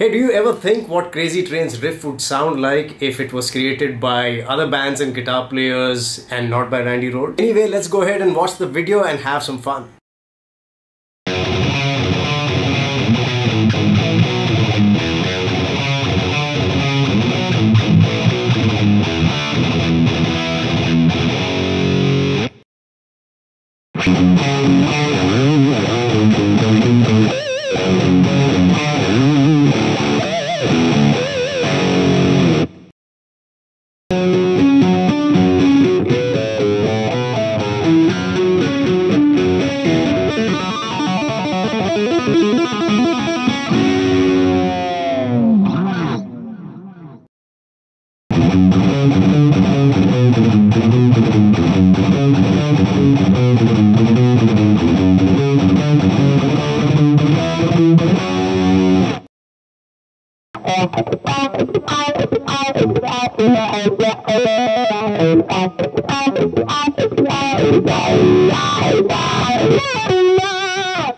Hey, do you ever think what Crazy Train's riff would sound like if it was created by other bands and guitar players and not by Randy Rhoads? Anyway, let's go ahead and watch the video and have some fun. Yeah. Bye.